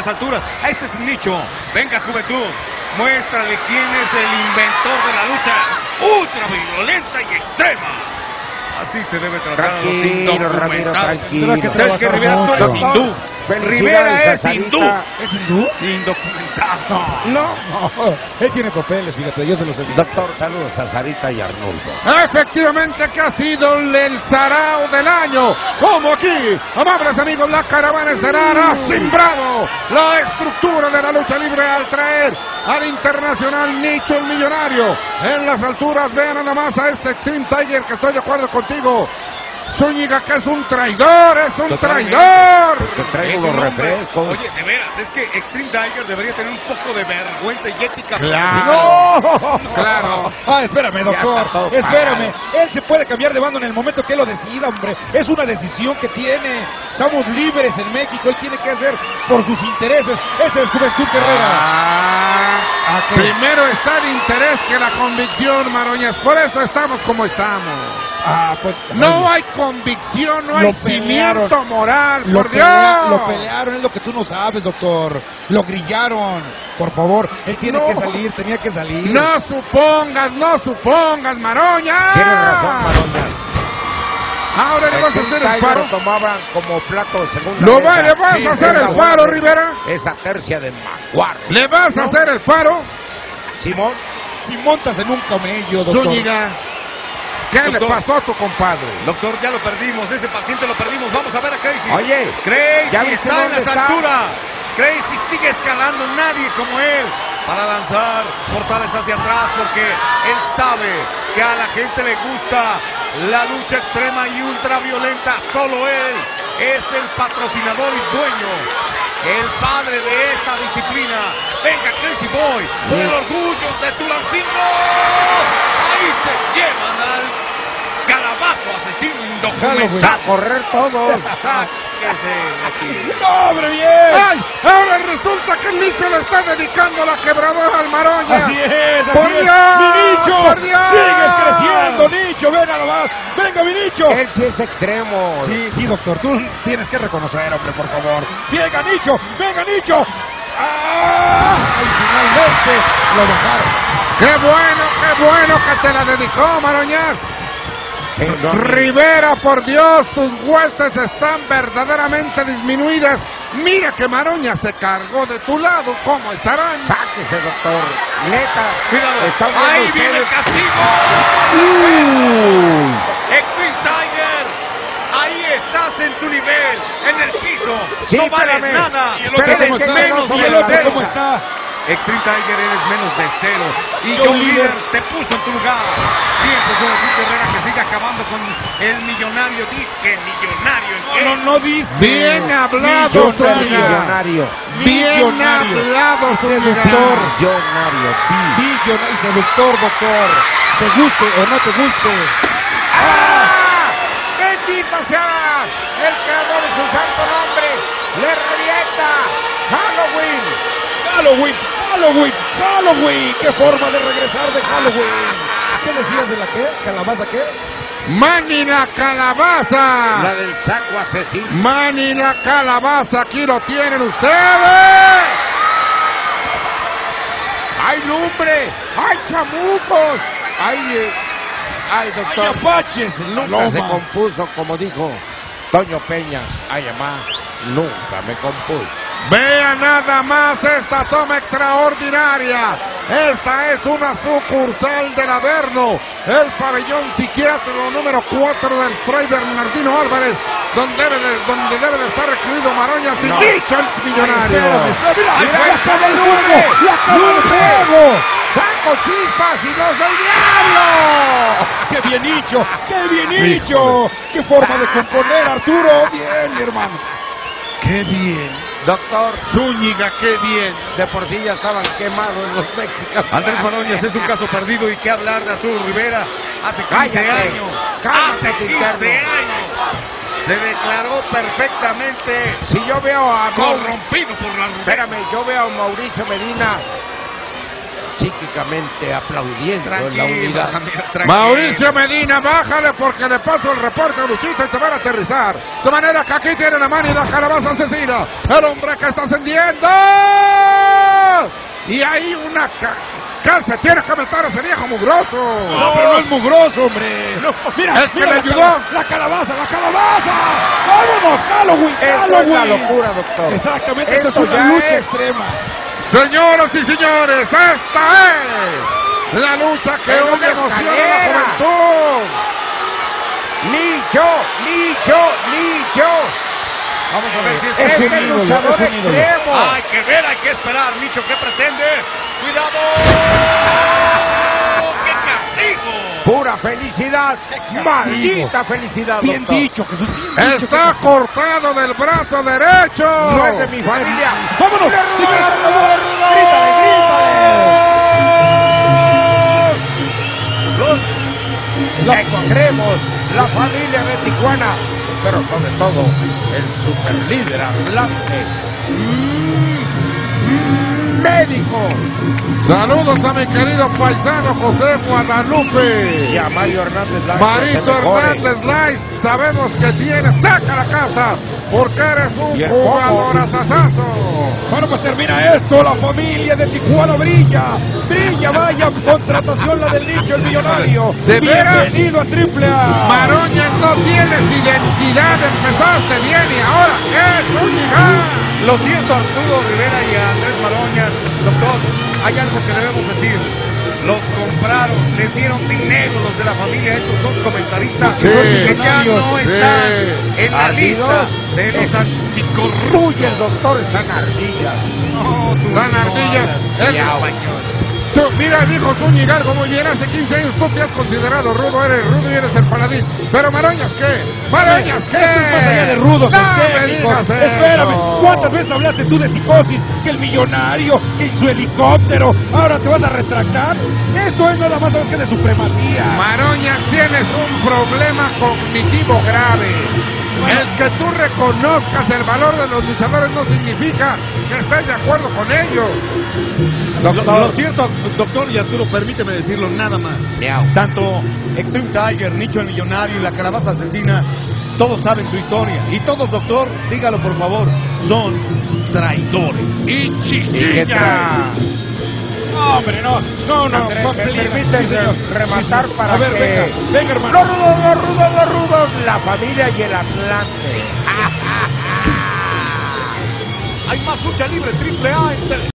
las alturas. Este es Nicho. Venga, juventud. Muéstrale quién es el inventor de la lucha ultra violenta y extrema. Así se debe tratar a los Tranquilo, Ramiro, indocumentados. tranquilo. que ¿Sabes que trabajar Rivera tú eres mucho. hindú? Felicidades Rivera es hindú. ¿Es hindú? Indocumentado. No, no. Él tiene papeles, fíjate, yo se los visto. Doctor, saludos a Sarita y Arnulfo. Efectivamente que ha sido el sarao del año. Como aquí, amables amigos, la caravana estelar ha simbrado la estructura de la lucha libre al traer al internacional Nicho el Millonario. En las alturas, vean nada más a este Extreme Tiger que estoy de acuerdo contigo. Zúñiga que es un traidor, es un Totalmente. traidor. Te traigo los refrescos. Oye, de veras, es que Extreme Tiger debería tener un poco de vergüenza y ética. Claro. Claro. Ah, espérame, doctor. Espérame. Él se puede cambiar de bando en el momento que él lo decida, hombre. Es una decisión que tiene. Somos libres en México. Él tiene que hacer por sus intereses. Este es Juventud Guerrera. Ah, ¿A qué? primero está el interés que la convicción, Maroñas. Por eso estamos como estamos. Ah, pues, No hay convicción, no hay pelearon. cimiento moral, Lo, por pelea- Dios. lo pelearon, es lo que tú no sabes, doctor. Lo grillaron. Por favor, él tiene No. que salir, tenía que salir. No supongas, no supongas, Maroñas. Tienes razón, Maroñas. Ahora le vas a hacer el paro. Lo tomaban como plato de segunda ¿Lo va- le vas Sí, a hacer el paro. Rivera? Esa tercia de maguar. ¿Le vas a hacer el paro? Simón, Si montas en un camello, doctor. Zúñiga, ¿qué le pasó a tu compadre? Doctor, ya lo perdimos, ese paciente lo perdimos. Vamos a ver a Crazy. Oye, Crazy ¿ya está en las está? alturas. Crazy sigue escalando, nadie como él para lanzar portales hacia atrás porque él sabe que a la gente le gusta la lucha extrema y ultraviolenta. Solo él es el patrocinador y dueño, el padre de esta disciplina. Venga, Crazy Boy, por el orgullo de Tulancingo. Ahí se llevan al calabazo asesino güey. a indocumentado. correr todos. Sáquese de aquí. ¡No, hombre, bien! ¡Ay! Ahora resulta que el Nicho le está dedicando la quebradora al Maroña. Así es, así ¡Por es. Dios! ¡Mi Nicho! ¡Por Dios! ¡Sigues creciendo, Nicho! ¡Ven nada más! ¡Venga, mi Nicho! Él sí es extremo. Sí, sí, doctor, tú tienes que reconocer, hombre, por favor. ¡Venga, Nicho! ¡Venga, Nicho! ¡Ah! Y finalmente lo dejaron. ¡Qué bueno, qué bueno que te la dedicó, Maroñas! Rivera, por Dios, tus huestes están verdaderamente disminuidas. Mira que Maroña se cargó de tu lado. ¿Cómo estarán? Sáquese, doctor. Neta. Cuidado. ¿Están viendo Ahí viene el castigo. Tiger. Ahí estás en tu nivel, en el piso. Sí, no vales espérame. nada. Y el otro Espérame, cómo que está, me menos Extreme Tiger eres menos de cero. Y John líder. Te puso en tu lugar. Bien, pues Juventud Herrera que sigue acabando con el millonario disque, millonario. No, no, no dis. Bien hablado, Millonario. Bien hablado. Seductor. Millonario. Millonario y seductor, doctor. Te guste o no te guste. ¡Ah! Halloween, Halloween. ¡Qué forma de regresar de Halloween! ¿Qué decías de la qué? ¿Calabaza qué? Manny la calabaza. La del saco asesino. Manny la calabaza. Aquí lo tienen ustedes. ¡Hay lumbre! ¡Hay chamucos! ¡Hay... eh, ¡Ay, ¡Hay doctor! apaches! en la Nunca se compuso, como dijo Toño Peña. ¡Ay, mamá! Nunca me compuso. Vea nada más esta toma extraordinaria. Esta es una sucursal del Averno, el pabellón psiquiátrico número 4 del Fray Bernardino Álvarez, donde debe de, donde debe de estar recluido Maroña sin No. millonario. ¡Saco chispas y no soy diablo! ¡Qué bien hecho! ¡Qué bien hecho! ¡Qué forma de componer, Arturo! ¡Bien, mi hermano! ¡Qué bien! Doctor, Zúñiga, qué bien. de por sí ya estaban quemados los mexicanos. Andrés Maroñas es un caso perdido y qué hablar de Arturo Rivera hace 15 Cállate. años. Cállate, hace 15 interno. años. Se declaró perfectamente Si yo veo a corrompido por la rudeza. Espérame, yo veo a Mauricio Medina psíquicamente aplaudiendo en la unidad. Tranquilo. Mauricio Medina, bájale porque le paso el reporte a Luchita y te van a aterrizar. De manera que aquí tiene la mano y la calabaza asesina. El hombre que está ascendiendo. Y hay una ca- cárcel. Tiene que meter a ese viejo mugroso. No, pero no es mugroso, hombre. Mira, Es que mira le la ayudó. La calabaza, la calabaza. ¡Vámonos, Halloween! Esto es Halloween! la locura, doctor. Exactamente, esto, Esto es una ya lucha es- extrema. Señoras y señores, esta es la lucha que Es hoy emociona a la juventud. Ni yo, ni yo, ni yo. Vamos a ver si es, Es Este un ídolo, luchador es un ídolo. extremo. Hay que ver, hay que esperar. Micho, ¿qué pretende? ¡Cuidado! Felicidad. Maldita felicidad, Bien doctor. dicho, Jesús. Bien dicho. Está cortado del brazo derecho. No es de mi familia. ¡Vámonos! ¡Rudo, ¡Señores, rudo, por favor! rudo! ¡Grítale, Los extremos, la familia de Tijuana, pero sobre todo el superlíder hablante. Mm, médico. Saludos a mi querido paisano José Y Guadalupe. a Mario Hernández Marito. Hernández Lais, sabemos que tienes, saca la casa, porque eres un Y jugador asasazo. Bueno, pues termina esto. La familia de Tijuana brilla. Brilla, vaya contratación la del nicho, el millonario. ¿De? Bienvenido a Triple A. Maroñas, no tienes identidad, empezaste bien y ahora es un gigante. Lo siento, Arturo Rivera y a Andrés Maroñas. Doctor, hay algo que debemos decir. Los compraron, les dieron dinero los de la familia, estos dos comentaristas Sí, que ya no sí. están en la lista de los anticorruptos. el doctor están ardillas. No, tú Dan no ardillas. Tú, mira, dijo Zúñigargo muy bien, hace 15 años tú te has considerado rudo, eres rudo y eres el paladín. Pero Maroñas, ¿qué? Maroñas, ¿qué? Esto es más allá de rudos, no me digas eso. Espérame, ¿cuántas veces hablaste tú de psicosis? Que el millonario, que su helicóptero. Ahora te vas a retractar. Esto es nada más que de supremacía. Maroñas, tienes un problema cognitivo grave. El que tú reconozcas el valor de los luchadores no significa que estés de acuerdo con ellos. Lo, lo cierto, doctor y Arturo, permíteme decirlo nada más. Miau. Tanto Extreme Tiger, Nicho el Millonario y la Calabaza Asesina, todos saben su historia. Y todos, doctor, dígalo por favor, son traidores. Y ¿Y hombre, no. No, no. Andrés, no, ¿me Sí, señor. rematar Sí, para A ver, que- venga, venga, hermano. Los rudos, los rudos, los rudos, la familia y el Atlante. Hay más lucha libre, triple A en